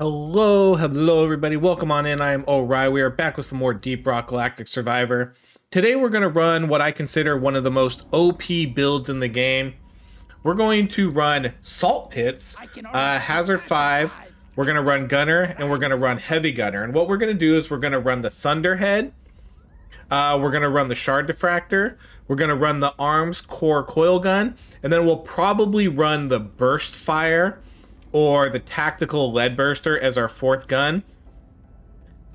Hello, hello everybody. Welcome on in. I am OHRye. We are back with some more Deep Rock Galactic Survivor. Today we're going to run what I consider one of the most OP builds in the game. We're going to run Salt Pits, uh, Hazard 5, we're going to run Gunner, and we're going to run Heavy Gunner. And what we're going to do is we're going to run the Thunderhead, uh, we're going to run the Shard Diffractor, we're going to run the ArmsKore Coil Gun, and then we'll probably run the Burst Fire or the tactical Leadburster as our fourth gun.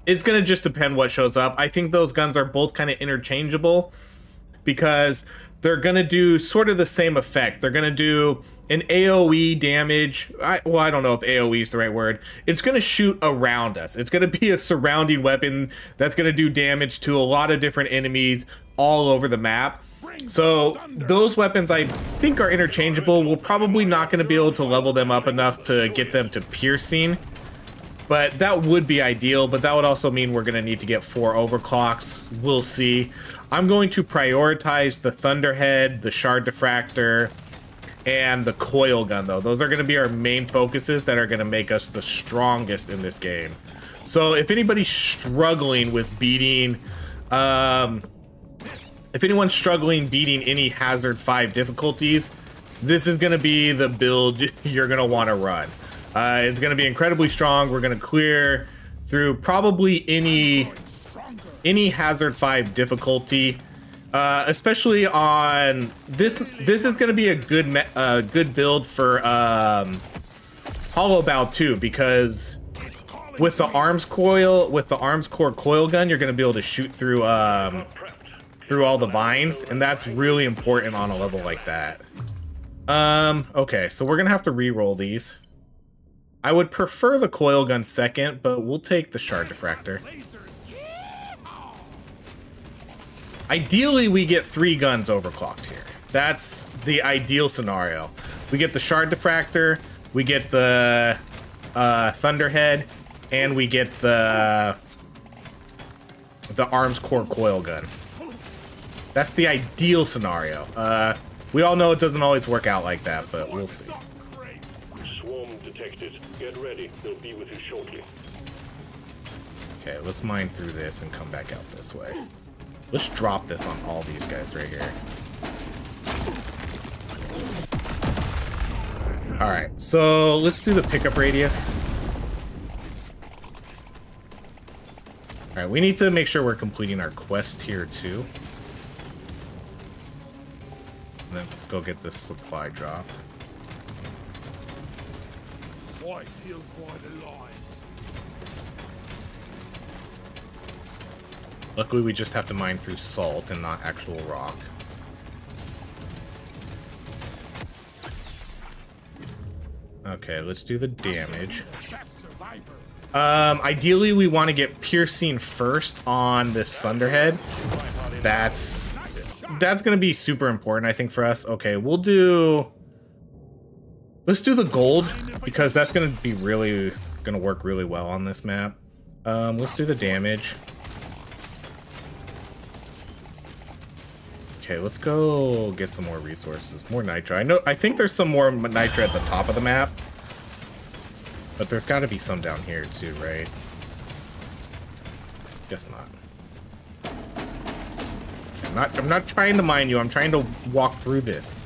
It's going to just depend what shows up. I think those guns are both kind of interchangeable because they're going to do sort of the same effect. They're going to do an AoE damage. I, well, I don't know if AoE is the right word. It's going to shoot around us. It's going to be a surrounding weapon that's going to do damage to a lot of different enemies all over the map. So those weapons I think are interchangeable. We're probably not going to be able to level them up enough to get them to piercing. But that would be ideal, but that would also mean we're going to need to get four overclocks. We'll see. I'm going to prioritize the Thunderhead, the Shard Diffractor, and the Coil Gun, though. Those are going to be our main focuses that are going to make us the strongest in this game. So if anybody's struggling with beating... Um, if anyone's struggling beating any Hazard 5 difficulties, this is going to be the build you're going to want to run. Uh, it's going to be incredibly strong. We're going to clear through probably any any Hazard 5 difficulty, uh, especially on this. This is going to be a good uh, good build for um, Hollow Bough too, because with the arms coil, with the ArmsKore coil gun, you're going to be able to shoot through um, through all the vines, and that's really important on a level like that. Um, okay, so we're gonna have to re-roll these. I would prefer the coil gun second, but we'll take the shard diffractor. Ideally, we get three guns overclocked here. That's the ideal scenario. We get the shard diffractor, we get the uh, thunderhead, and we get the the ArmsKore coil gun. That's the ideal scenario. Uh, we all know it doesn't always work out like that, but we'll see. Swarm detected. Get ready. They'll be with you shortly. Okay, let's mine through this and come back out this way. Let's drop this on all these guys right here. Alright, so let's do the pickup radius. Alright, we need to make sure we're completing our quest here too. Go get this supply drop. I feel quite alive. Luckily, we just have to mine through salt and not actual rock. Okay, let's do the damage. Um, ideally, we want to get piercing first on this Thunderhead. That's that's gonna be super important, I think, for us. Okay, we'll do... Let's do the gold, because that's gonna be really... gonna work really well on this map. Um, let's do the damage. Okay, let's go get some more resources. More nitra. I know. I think there's some more nitra at the top of the map. But there's got to be some down here too, right? Guess not. I'm not, I'm not trying to mine you. I'm trying to walk through this.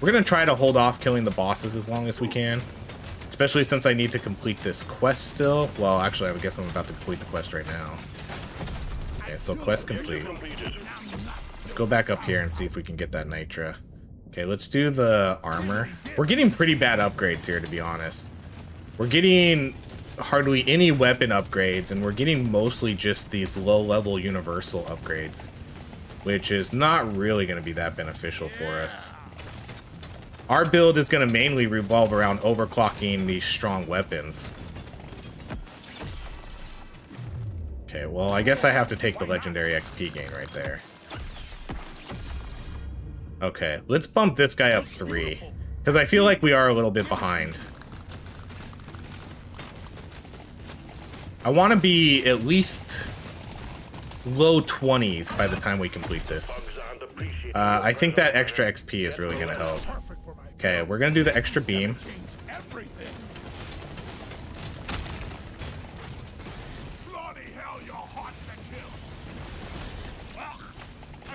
We're going to try to hold off killing the bosses as long as we can. Especially since I need to complete this quest still. Well, actually, I guess I'm about to complete the quest right now. Okay, so quest complete. Let's go back up here and see if we can get that Nitra. Okay, let's do the armor. We're getting pretty bad upgrades here, to be honest. We're getting hardly any weapon upgrades, and we're getting mostly just these low-level universal upgrades, which is not really going to be that beneficial for us. Our build is going to mainly revolve around overclocking these strong weapons. Okay, well, I guess I have to take the legendary XP gain right there. Okay, let's bump this guy up three, because I feel like we are a little bit behind. I want to be at least low 20s by the time we complete this. Uh, I think that extra XP is really going to help. Okay, we're going to do the extra beam.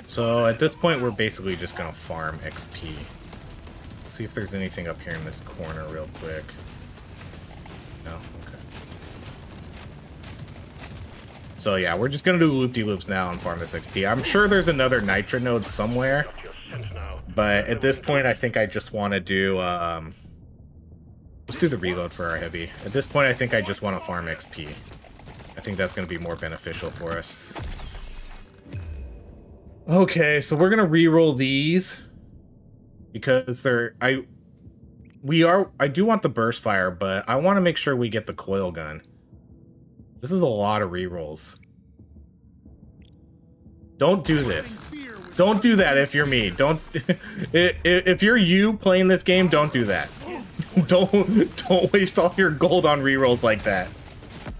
So at this point, we're basically just going to farm XP. Let's see if there's anything up here in this corner real quick. No, So yeah, we're just gonna do loop-de-loops now and farm this XP. I'm sure there's another Nitra node somewhere, but at this point, I think I just want to do, um... Let's do the reload for our heavy. At this point, I think I just want to farm XP. I think that's to be more beneficial for us. Okay, so we're gonna re-roll these because they're I we are I do want the burst fire, but I want to make sure we get the coil gun. This is a lot of re-rolls. Don't do this. Don't do that if you're me. Don't if you're you playing this game, don't do that. Don't don't waste all your gold on re-rolls like that.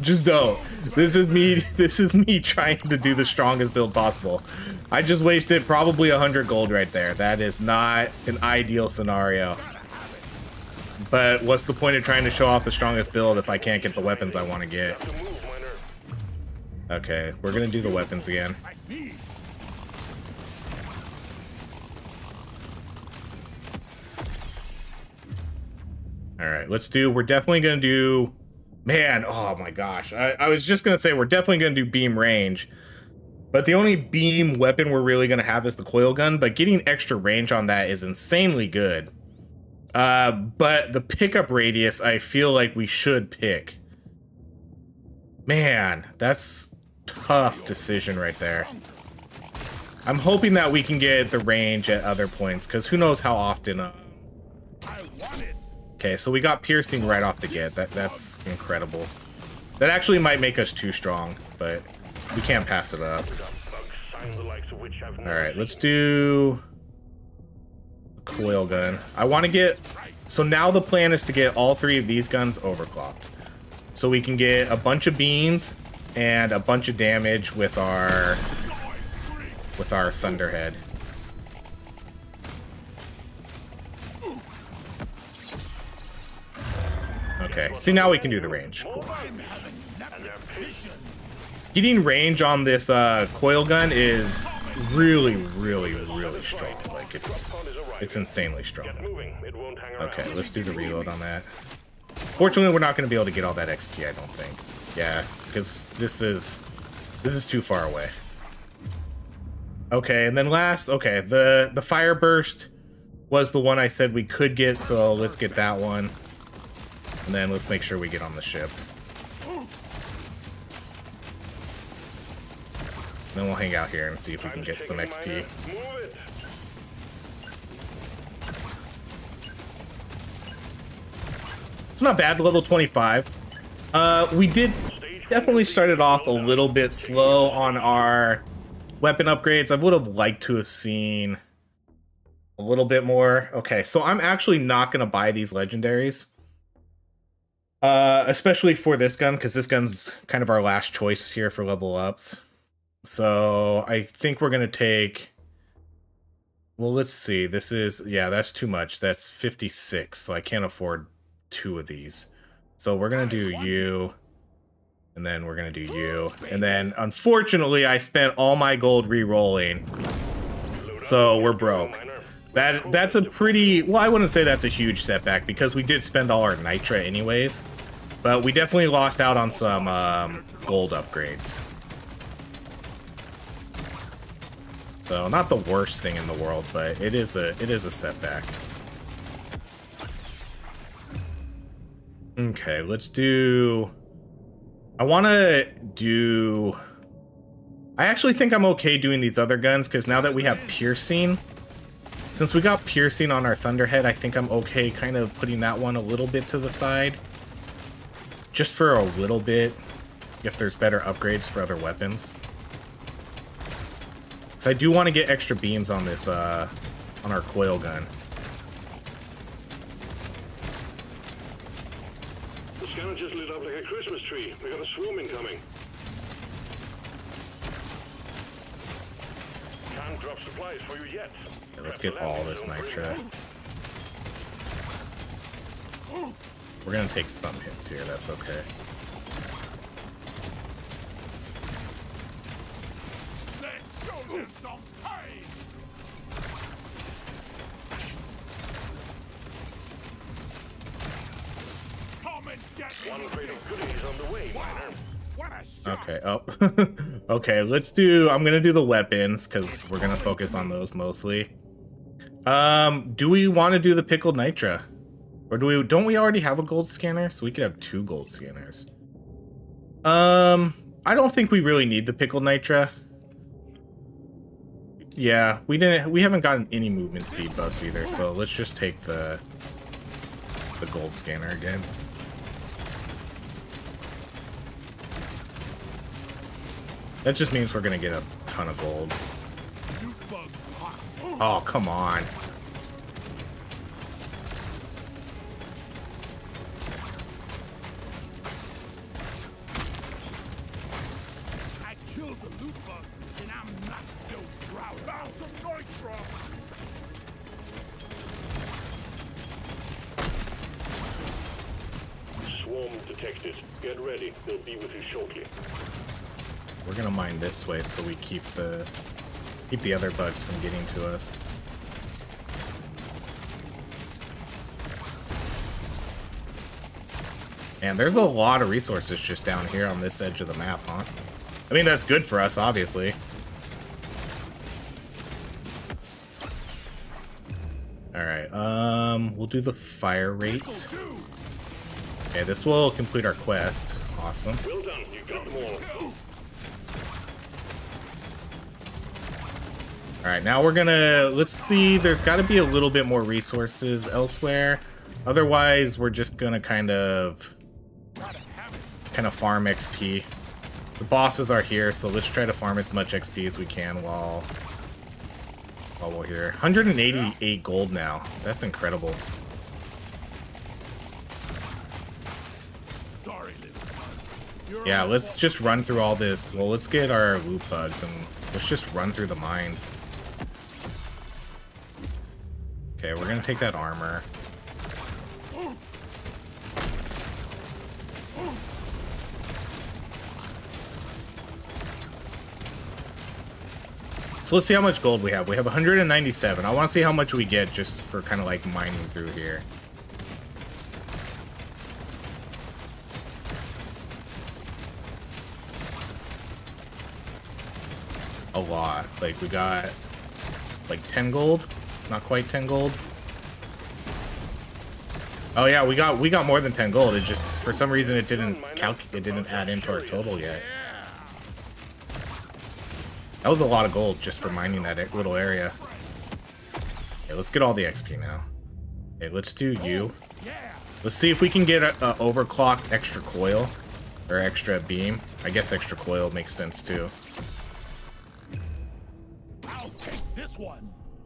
Just don't. This is me. This is me trying to do the strongest build possible. I just wasted probably a hundred gold right there. That is not an ideal scenario. But what's the point of trying to show off the strongest build if I can't get the weapons I want to get? Okay, we're gonna do the weapons again. All right, let's do. We're definitely gonna do. Man, oh my gosh, I, I was just gonna say we're definitely gonna do beam range, but the only beam weapon we're really gonna have is the coil gun. But getting extra range on that is insanely good. Uh, but the pickup radius, I feel like we should pick. Man, that's tough decision right there. I'm hoping that we can get the range at other points, because who knows how often. Uh... Okay, so we got piercing right off the get. That that's incredible. That actually might make us too strong, but we can't pass it up. Got bugs, signs the likes of which I've All never right, let's do a coil gun. I want to get. So now the plan is to get all three of these guns overclocked, so we can get a bunch of beams and a bunch of damage with our with our thunderhead. Okay, see now we can do the range. Cool. Getting range on this uh, coil gun is really, really, really strong. Like it's it's insanely strong. Okay, let's do the reload on that. Fortunately, we're not going to be able to get all that XP. I don't think. Yeah, because this is this is too far away. Okay, and then last, okay, the the fire burst was the one I said we could get, so let's get that one. And then let's make sure we get on the ship. Then we'll hang out here and see if we can get some XP. It's not bad, level 25. Uh, we did definitely started off a little bit slow on our weapon upgrades. I would have liked to have seen a little bit more. Okay, so I'm actually not going to buy these legendaries. Uh, especially for this gun, because this gun's kind of our last choice here for level ups. So I think we're going to take... Well, let's see. This is... Yeah, that's too much. That's 56, so I can't afford two of these. So we're gonna do you, and then we're gonna do you, and then unfortunately I spent all my gold re-rolling, so we're broke. That that's a pretty well I wouldn't say that's a huge setback because we did spend all our nitra anyways, but we definitely lost out on some um, gold upgrades. So not the worst thing in the world, but it is a it is a setback. Okay, let's do. I want to do. I actually think I'm okay doing these other guns because now that we have piercing, since we got piercing on our Thunderhead, I think I'm okay kind of putting that one a little bit to the side. Just for a little bit, if there's better upgrades for other weapons. So I do want to get extra beams on this, uh, on our coil gun. The scanner just lit up like a Christmas tree. We got a swarm incoming. Can't drop supplies for you yet. Okay, let's get all this zone for nitra. you. We're gonna take some hits here, that's okay. some pain! Come and get One crate of goodies on the way, miner. What a shot! Okay. Oh. okay. Let's do. I'm gonna do the weapons because we're gonna focus on those mostly. Um. Do we want to do the pickled nitra, or do we? Don't we already have a gold scanner? So we could have two gold scanners. Um. I don't think we really need the pickled nitra. Yeah, we didn't. We haven't gotten any movement speed buffs either. So let's just take the the gold scanner again. That just means we're gonna get a ton of gold. Nuke bug hot. Oh, come on. I killed the loot bug, and I'm not so proud. Found some nitra! Swarm detected. Get ready. They'll be with you shortly. We're gonna mine this way so we keep the keep the other bugs from getting to us. And there's a lot of resources just down here on this edge of the map, huh? I mean, that's good for us, obviously. Alright, um, we'll do the fire rate. Okay, this will complete our quest. Awesome. Well done. You got all. Alright, now we're gonna... Let's see, there's gotta be a little bit more resources elsewhere. Otherwise, we're just gonna kind of... Kind of farm XP. The bosses are here, so let's try to farm as much XP as we can while... While we're here. 188 gold now. That's incredible. Sorry, little bug. You're Yeah, let's just run through all this. Well, let's get our loot bugs and let's just run through the mines. Okay, we're gonna take that armor. So let's see how much gold we have. We have 197. I want to see how much we get just for kind of like mining through here. a lot. Like we got like 10 gold, not quite 10 gold. Oh yeah, we got we got more than 10 gold. It just for some reason it didn't calc it didn't add into our total yet. That was a lot of gold just for mining that little area. Okay, let's get all the XP now. Okay, let's do you. Let's see if we can get a, a overclocked extra coil or extra beam. I guess extra coil makes sense too.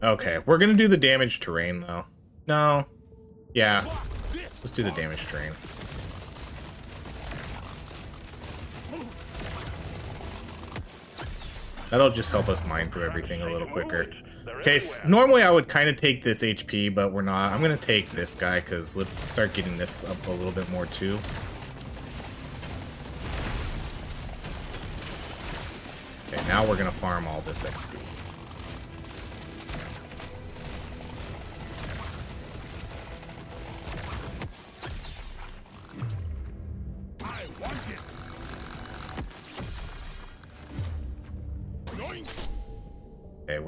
Okay, we're gonna do the damage terrain though. No. Yeah, let's do the damage terrain. That'll just help us mine through everything a little quicker. Okay, s- normally I would kind of take this HP, but we're not. I'm gonna take this guy because let's start getting this up a little bit more too. Okay, now we're gonna farm all this XP.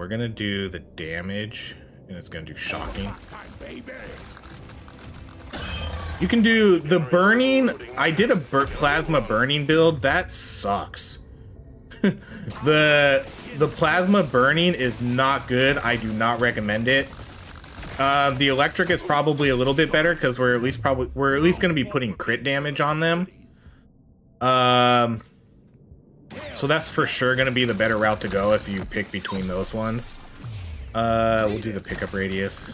We're gonna do the damage, and it's gonna do shocking. You can do the burning. I did a bur plasma burning build. That sucks. the the plasma burning is not good. I do not recommend it. Uh, the electric is probably a little bit better because we're at least probably we're at least going to be putting crit damage on them. Um, so that's for sure going to be the better route to go if you pick between those ones. Uh, we'll do the pickup radius.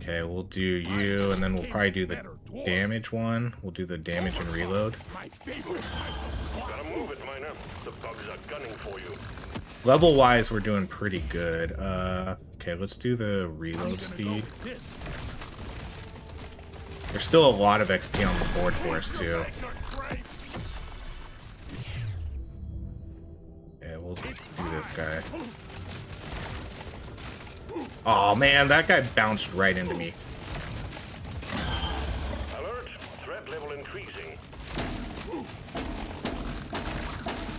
Okay, we'll do you, and then we'll probably do the damage one. We'll do the damage and reload. My favorite one. Gotta move it, miner. The bugs are gunning for you. Level wise, we're doing pretty good. Uh, okay, let's do the reload speed. There's still a lot of XP on the board for us, too. Yeah, we'll do this guy. oh, man, that guy bounced right into me. Alert. Threat level increasing.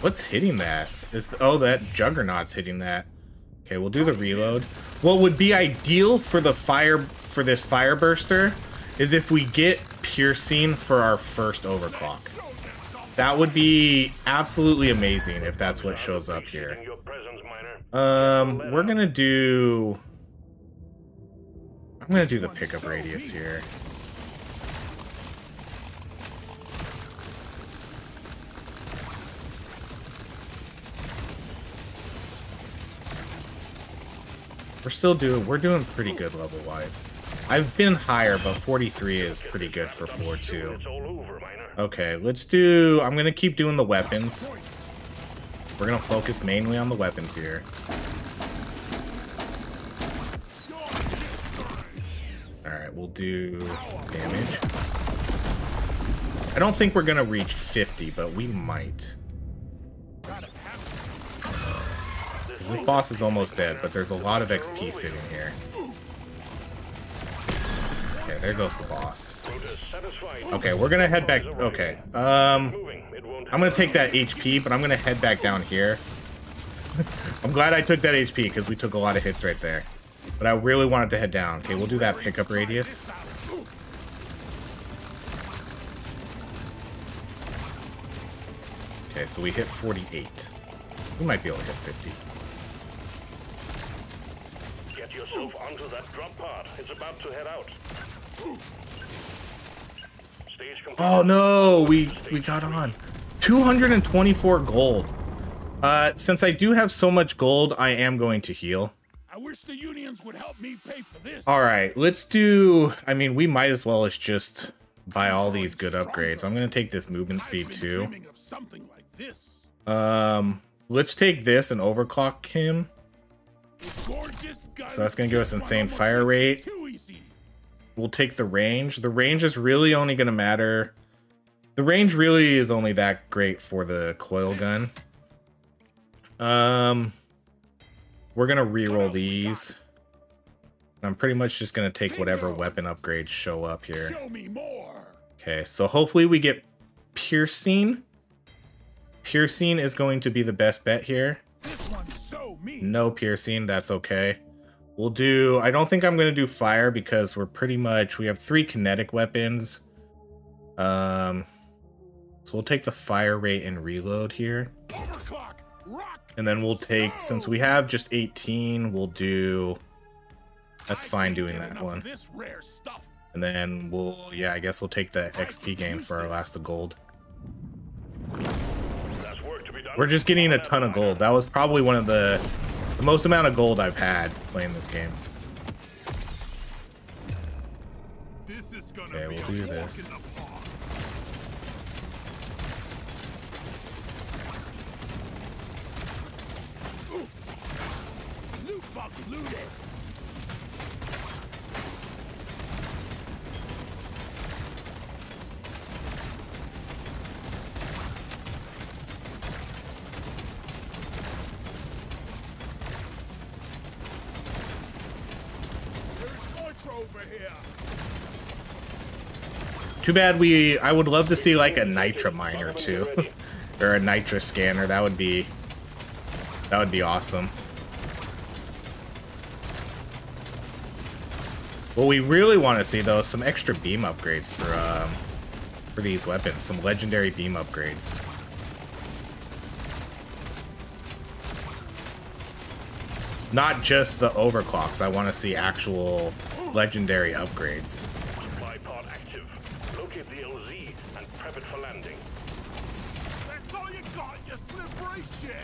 What's hitting that? Is the, oh, that Juggernaut's hitting that. Okay, we'll do the reload. What would be ideal for the fire for this fire burster is if we get piercing for our first overclock. That would be absolutely amazing if that's what shows up here. Um, we're gonna do. I'm gonna do the pickup radius here. We're still doing. We're doing pretty good level wise. I've been higher, but 43 is pretty good for floor two. It's all over, miner. Okay, let's do. I'm gonna keep doing the weapons. We're gonna focus mainly on the weapons here. Alright, we'll do damage. I don't think we're gonna reach 50, but we might. This boss is almost dead, but there's a lot of XP sitting here. There goes the boss. Okay, we're gonna head back. Okay, um, Moving. It won't I'm gonna take that HP, but I'm gonna head back down here. I'm glad I took that HP because we took a lot of hits right there. But I really wanted to head down. Okay, we'll do that pickup radius. Okay, so we hit 48. We might be able to hit 50. Get yourself onto that drop pod. It's about to head out. Oh no, we we got on. 224 gold. Uh, since I do have so much gold, I am going to heal. I wish the unions would help me pay for this. All right, let's do. I mean, we might as well as just buy all these good upgrades. I'm gonna take this movement speed too. something like this. Um, let's take this and overclock him. A gorgeous gun So that's gonna give us insane fire rate. We'll take the range. The range is really only gonna matter. The range really is only that great for the coil gun. Um, we're gonna re-roll these. I'm pretty much just gonna take whatever weapon upgrades show up here. Show me more. Okay, so hopefully we get piercing. Piercing is going to be the best bet here. This one's so me. No piercing, that's okay. We'll do, I don't think I'm going to do fire because we're pretty much, we have three kinetic weapons. Um, so we'll take the fire rate and reload here. And then we'll take, since we have just 18, we'll do, that's fine doing that one. This rare stuff. And then we'll, yeah, I guess we'll take the XP gain for our last of gold. That's work to be done. We're just getting a ton of gold. That was probably one of the, the most amount of gold I've had playing this game. This is gonna Okay, we'll a do this. in the park. Ooh. Loot box looted. There's Contra over here. Too bad we. I would love to see like a Nitra miner too, or a Nitra scanner. That would be. That would be awesome. What we really want to see though is some extra beam upgrades for um for these weapons. Some legendary beam upgrades. Not just the overclocks. I want to see actual legendary upgrades. Locate the LZ and prep it for landing. That's all you got, you slippery shit.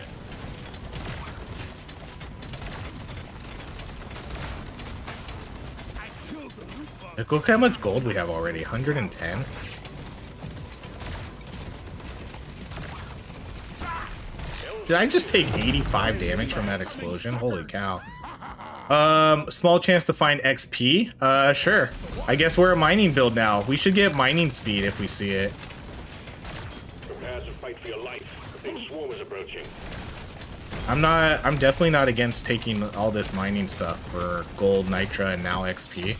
Like, Look how much gold we have already. 110. Did I just take 85 damage from that explosion? Holy cow. Um, small chance to find XP? Uh, sure. I guess we're a mining build now. We should get mining speed if we see it. I'm not. I'm definitely not against taking all this mining stuff for gold, nitra, and now XP.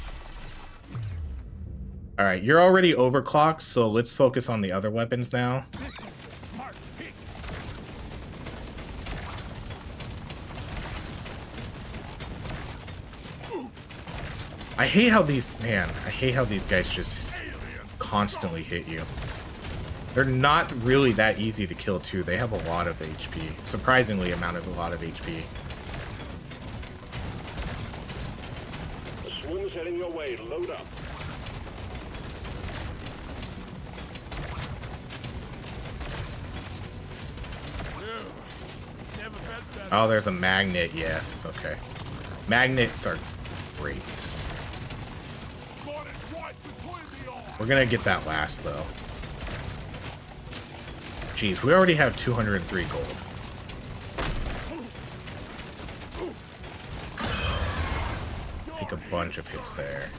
All right, you're already overclocked, so let's focus on the other weapons now. This is the smart pick. I hate how these man. I hate how these guys just constantly hit you. They're not really that easy to kill too. They have a lot of HP. Surprisingly amount of a lot of HP. The swim's heading your way. Load up. Ugh. Never felt better. Oh, there's a magnet. Yes. Okay. Magnets are great. Got it right between the eyes. We're gonna get that last though. Jeez, we already have 203 gold. Take a bunch of hits there.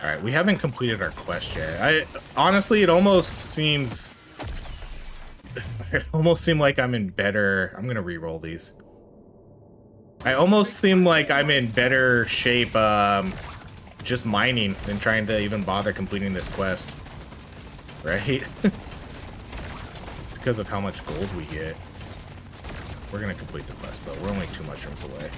Alright, we haven't completed our quest yet. I honestly it almost seems almost seem like I'm in better I'm gonna re-roll these. I almost seem like I'm in better shape um just mining than trying to even bother completing this quest. Right? because of how much gold we get. We're gonna complete the quest though. We're only two mushrooms away.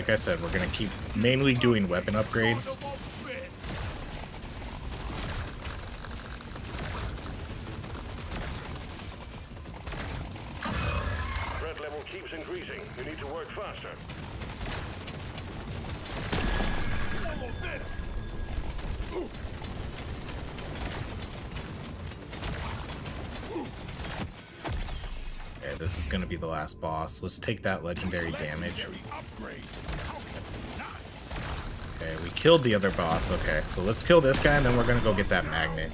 Like I said, we're gonna keep mainly doing weapon upgrades. Won't fit. Threat level keeps increasing. You need to work faster. Almost there. Okay, this is gonna be the last boss. Let's take that legendary damage. Okay, we killed the other boss. Okay, so let's kill this guy and then we're gonna go get that magnet.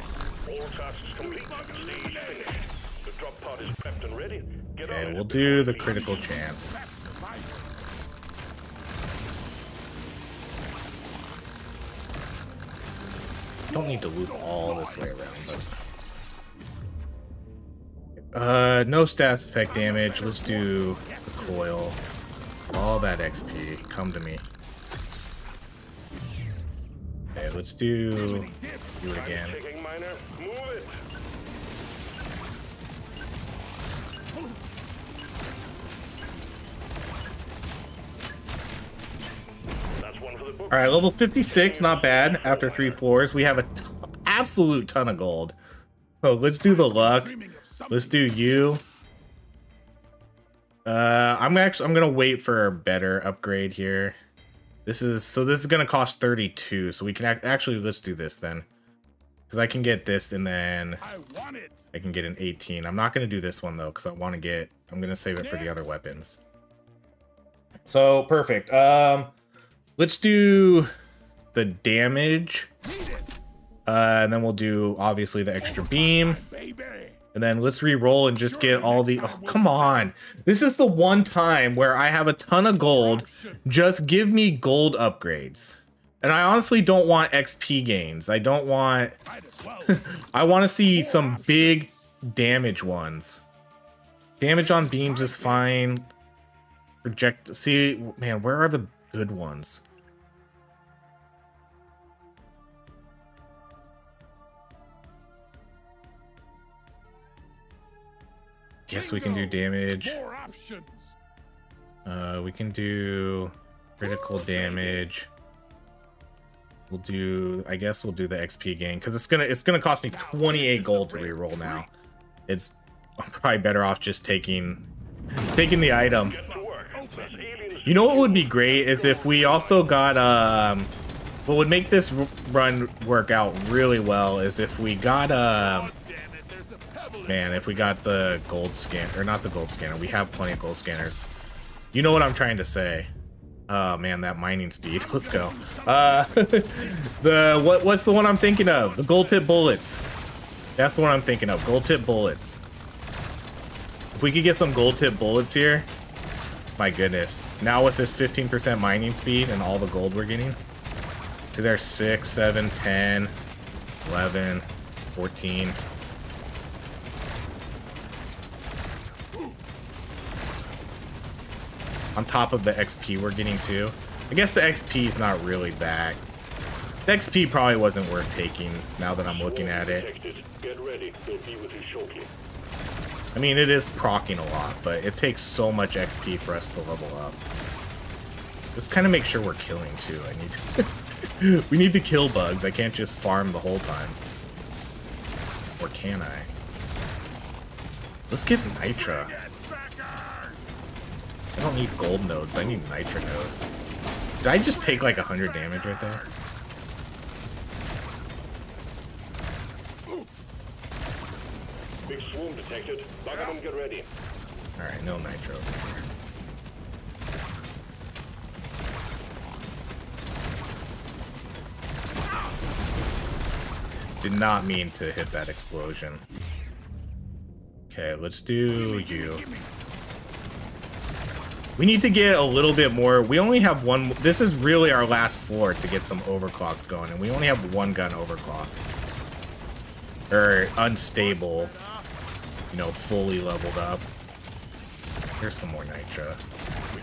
Okay, we'll do the critical chance. Don't need to loot all this way around, but... Uh, no stats effect damage. Let's do the coil. All that XP. Come to me. Okay, let's do... Do it again. All right, level 56, not bad. After three floors, we have a t- absolute ton of gold. So let's do the luck. Dreaming of something. Let's do you. Uh, I'm actually I'm gonna wait for a better upgrade here. This is so this is gonna cost 32, so we can act, actually let's do this then, because I can get this and then I want it. I can get an 18. I'm not gonna do this one though, because I want to get I'm gonna save it for the other weapons. So perfect. Um, let's do the damage, uh, and then we'll do obviously the extra beam. And then let's re-roll and just get all the. Oh, come on! This is the one time where I have a ton of gold. Just give me gold upgrades. And I honestly don't want XP gains. I don't want. I want to see some big damage ones. Damage on beams is fine. Project. See, man, where are the good ones? Guess we can do damage. Uh, we can do critical damage. We'll do. I guess we'll do the XP gain because it's gonna it's gonna cost me 28 gold to reroll now. It's I'm probably better off just taking taking the item. Get to work. There's aliens. You know what would be great is if we also got um what would make this run work out really well is if we got um man if we got the gold scan or not the gold scanner we have plenty of gold scanners you know what i'm trying to say Oh man, that mining speed. Let's go. Uh, the what? What's the one I'm thinking of? The gold tip bullets. That's the one I'm thinking of. Gold tip bullets. If we could get some gold tip bullets here, my goodness. Now with this 15% mining speed and all the gold we're getting, to their 6, 7, 10, 11, 14. On top of the XP we're getting too. I guess the XP is not really that. The XP probably wasn't worth taking now that I'm looking at it. I mean, it is procking a lot, but it takes so much XP for us to level up. Let's kind of make sure we're killing too. I need we need to kill bugs. I can't just farm the whole time. Or can I? Let's get Nitra. I don't need gold nodes. I need Nitra nodes. Did I just take like 100 damage right there? Big swarm detected. Buggerman, get ready. Alright, no Nitra. Did not mean to hit that explosion. Okay, let's do you. We need to get a little bit more. We only have one. This is really our last floor to get some overclocks going, and we only have one gun overclock. Or unstable. You know, fully leveled up. Here's some more Nitra.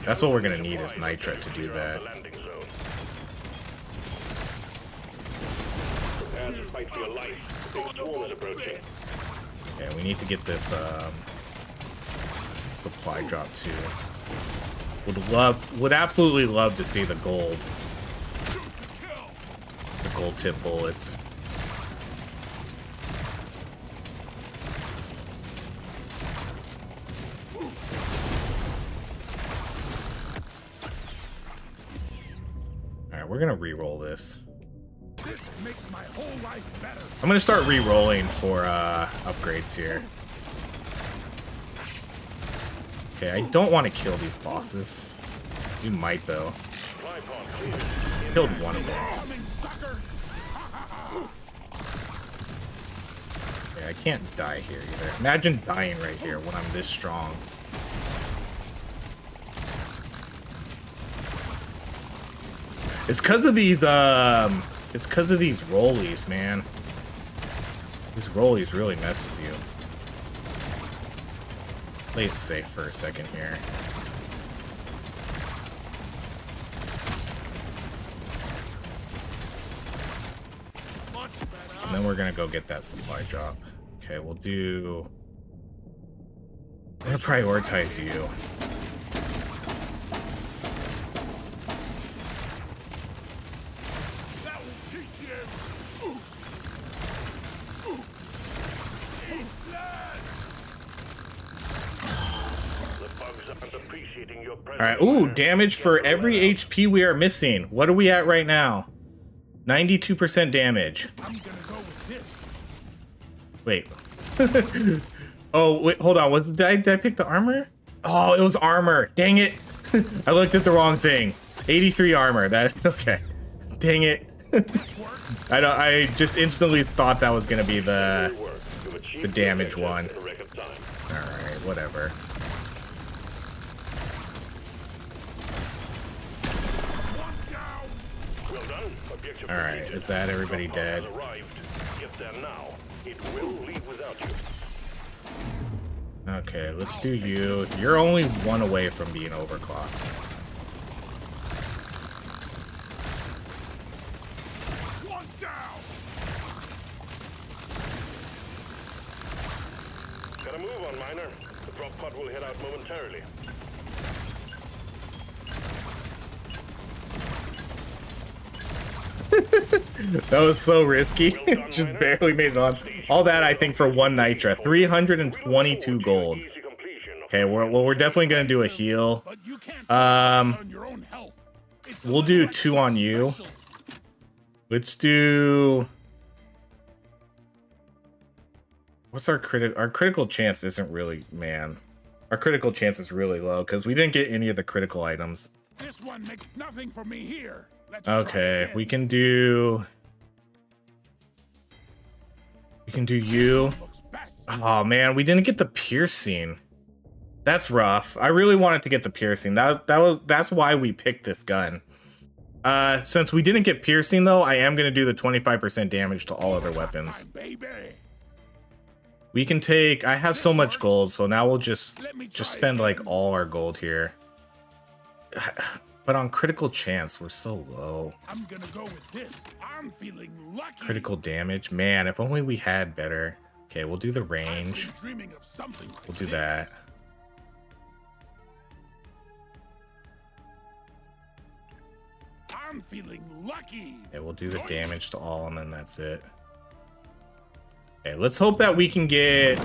That's what we're gonna need is Nitra to do that. To. Yeah, we need to get this um, supply drop too. Would love, would absolutely love to see the gold, the gold tip bullets. All right, we're gonna re-roll this. This makes my whole life better. I'm gonna start re-rolling for uh, upgrades here. Okay, I don't want to kill these bosses. You might though. Killed one of them. Okay, I can't die here either. Imagine dying right here when I'm this strong. It's because of these, um, it's because of these rollies, man. These rollies really mess with you. Play it safe for a second here. And then we're gonna go get that supply drop. Okay, we'll do... I'm gonna prioritize you. That will teach you. Ooh. Ooh. Ooh, blood. The bugs aren't appreciating. Alright, ooh, damage for every. HP we are missing. What are we at right now? 92% damage. Wait. oh, wait, hold on. Did, I, did I pick the armor? Oh, it was armor. Dang it. I looked at the wrong thing. 83 armor. That okay. Dang it. I don't I just instantly thought that was gonna be the the damage one. Alright, whatever. One down. Well done. Objective Alright, is that everybody dead? has arrived. Get there now. It will leave without you. Okay, let's do you. You're only one away from being overclocked. One down. Gotta move on, Miner. The drop pod will head out momentarily. That was so risky. Just barely made it on. All that I think for one Nitra. 322 gold. Okay, we're, well, we're definitely gonna do a heal. Um, we'll do two on you. Let's do. What's our critical? Our critical chance isn't really, man. Our critical chance is really low because we didn't get any of the critical items. This one makes nothing for me here. Okay, we can do. We can do you. Oh man, we didn't get the piercing. That's rough. I really wanted to get the piercing. That that was that's why we picked this gun. Uh, since we didn't get piercing though, I am gonna do the 25% damage to all other weapons. We can take. I have so much gold, so now we'll just just spend like all our gold here. But on critical chance, we're so low. I'm gonna go with this. I'm feeling lucky. Critical damage, man. If only we had better. Okay, we'll do the range. been dreaming of something like We'll do this. that. I'm feeling lucky. Okay, we'll do the damage to all, and then that's it. Okay, let's hope that we can get...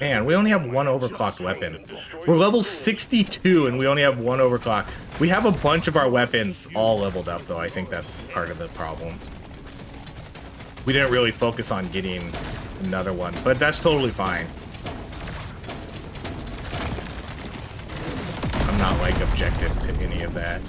Man, we only have one overclocked weapon. We're level 62, and we only have one overclock. We have a bunch of our weapons all leveled up, though. I think that's part of the problem. We didn't really focus on getting another one, but that's totally fine. I'm not, like, objective to any of that.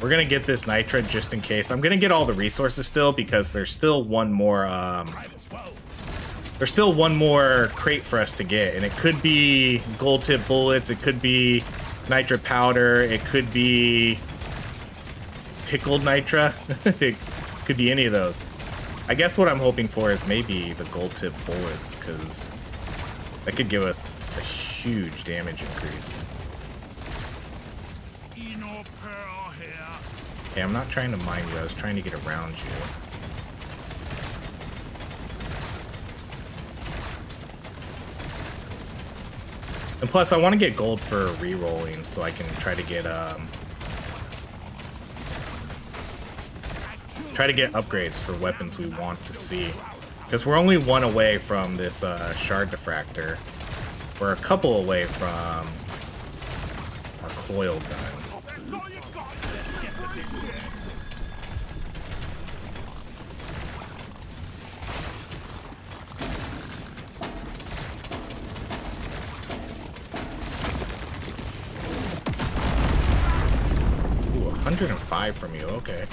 We're gonna get this Nitra just in case. I'm gonna get all the resources still because there's still one more um there's still one more crate for us to get, and it could be gold tip bullets, it could be nitra powder, it could be pickled nitra. it could be any of those. I guess what I'm hoping for is maybe the gold tip bullets, because that could give us a huge damage increase. Okay, I'm not trying to mine you, I was trying to get around you. And plus, I want to get gold for re-rolling so I can try to get, um... Try to get upgrades for weapons we want to see. Because we're only one away from this, uh, shard diffractor. We're a couple away from our coil gun. That's all you got. Let's get the big shit. Ooh, 105 from you, okay.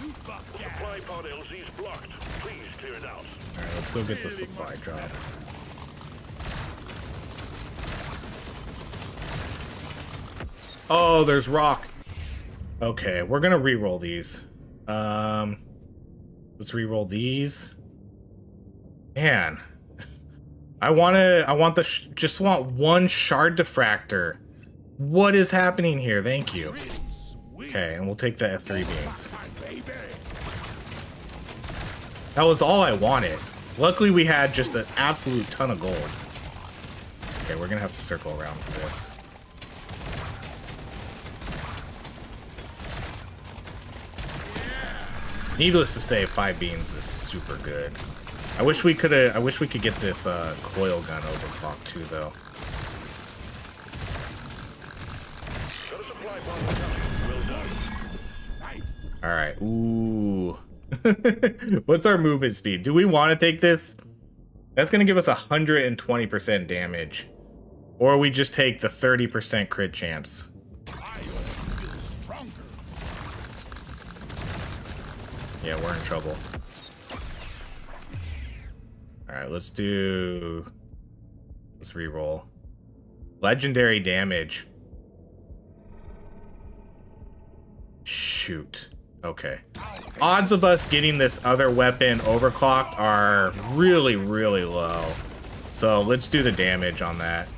Loot box gas. Supply pod LZ is blocked. Please clear it out. Alright, let's go get the supply drop. Oh, there's rock. Okay, we're gonna re-roll these. Um, let's re-roll these. Man, I wanna, I want the, just want one shard diffractor. What is happening here? Thank you. Okay, and we'll take the F3 beams. That was all I wanted. Luckily, we had just an absolute ton of gold. Okay, we're gonna have to circle around for this. Needless to say, five beams is super good. I wish we could. I wish we could get this uh, coil gun overclocked too, though. All right. Ooh. What's our movement speed? Do we want to take this? That's going to give us 120% damage. Or we just take the 30% crit chance. Yeah, we're in trouble. All right, let's do. Let's re-roll. Legendary damage. Shoot. Okay. Odds of us getting this other weapon overclocked are really, really low. So let's do the damage on that.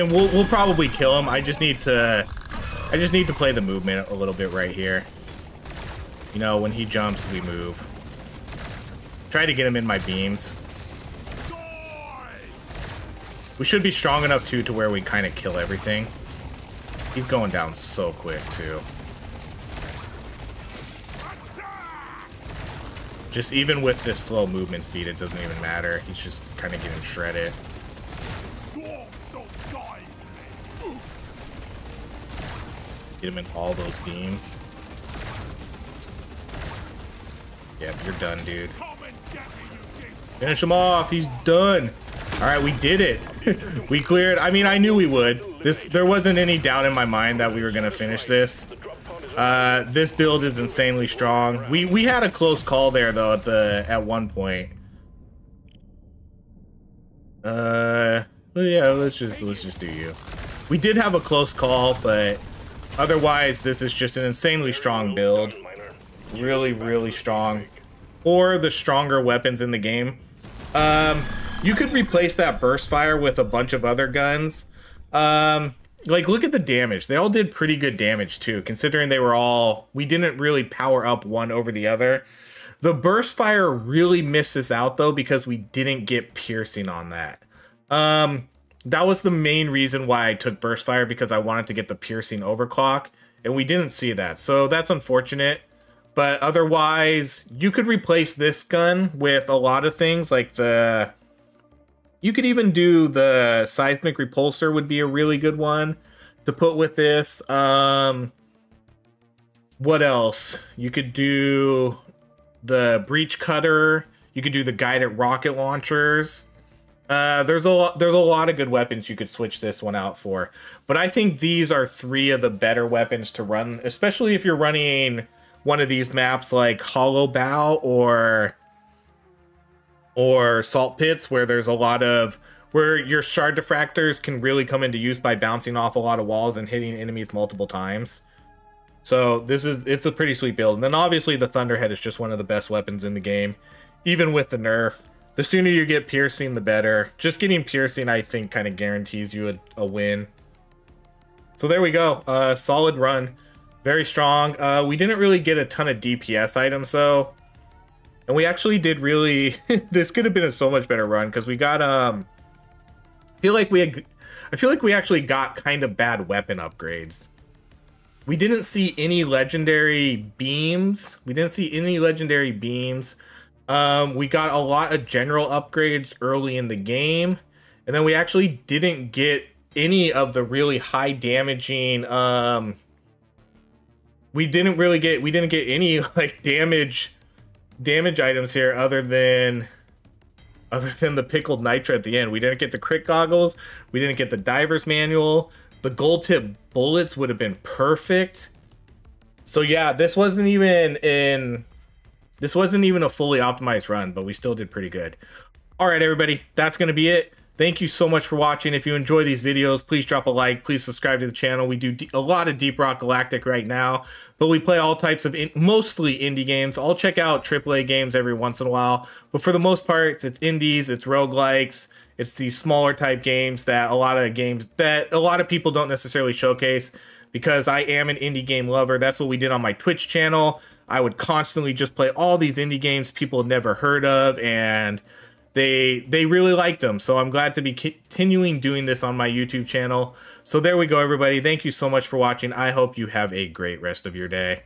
Mean, we'll we'll probably kill him. I just need to. I just need to play the movement a little bit right here. You know, when he jumps, we move. Try to get him in my beams. We should be strong enough, too, to where we kind of kill everything. He's going down so quick, too. Just even with this slow movement speed, it doesn't even matter. He's just kind of getting shredded. Get him in all those beams. Yep, you're done, dude. Finish him off. He's done. All right, we did it. we cleared. I mean, I knew we would. This there wasn't any doubt in my mind that we were gonna finish this. Uh, this build is insanely strong. We we had a close call there though at the at one point. Uh, yeah, let's just let's just do you. We did have a close call, but Otherwise, this is just an insanely strong build. Really, really strong. Or the stronger weapons in the game. Um, you could replace that burst fire with a bunch of other guns. Um, like, look at the damage. They all did pretty good damage, too, considering they were all... We didn't really power up one over the other. The burst fire really misses out, though, because we didn't get piercing on that. Um, that was the main reason why I took burst fire because I wanted to get the piercing overclock, and we didn't see that. So that's unfortunate. But otherwise, you could replace this gun with a lot of things like the you could even do the seismic repulsor would be a really good one to put with this. Um what else? You could do the breach cutter, you could do the guided rocket launchers. Uh, there's a lot. There's a lot of good weapons you could switch this one out for, but I think these are three of the better weapons to run, especially if you're running one of these maps like Hollow Bough or or Salt Pits, where there's a lot of where your shard diffractors can really come into use by bouncing off a lot of walls and hitting enemies multiple times. So this is it's a pretty sweet build. And then obviously the Thunderhead is just one of the best weapons in the game, even with the nerf the sooner you get piercing, the better. Just getting piercing, I think, kind of guarantees you a, a, win. So there we go. Uh, solid run. Very strong. Uh, we didn't really get a ton of DPS items, though. And we actually did really... this could have been a so much better run, because we got... um. I feel like we had... I feel like we actually got kind of bad weapon upgrades. We didn't see any legendary beams. We didn't see any legendary beams. Um, we got a lot of general upgrades early in the game, and then we actually didn't get any of the really high damaging. Um, we didn't really get we didn't get any like damage damage items here other than other than the pickled nitra at the end. We didn't get the crit goggles. We didn't get the diver's manual. The gold tip bullets would have been perfect. So yeah, this wasn't even in this wasn't even a fully optimized run, but we still did pretty good. All right, everybody, that's going to be it. Thank you so much for watching. If you enjoy these videos, please drop a like. Please subscribe to the channel. We do a lot of Deep Rock Galactic right now, but we play all types of in mostly indie games. I'll check out AAA games every once in a while, but for the most part, it's indies, it's roguelikes, it's these smaller type games that a lot of games that a lot of people don't necessarily showcase because I am an indie game lover. That's what we did on my Twitch channel. I would constantly just play all these indie games people had never heard of and they they really liked them. So I'm glad to be continuing doing this on my YouTube channel. So there we go everybody. Thank you so much for watching. I hope you have a great rest of your day.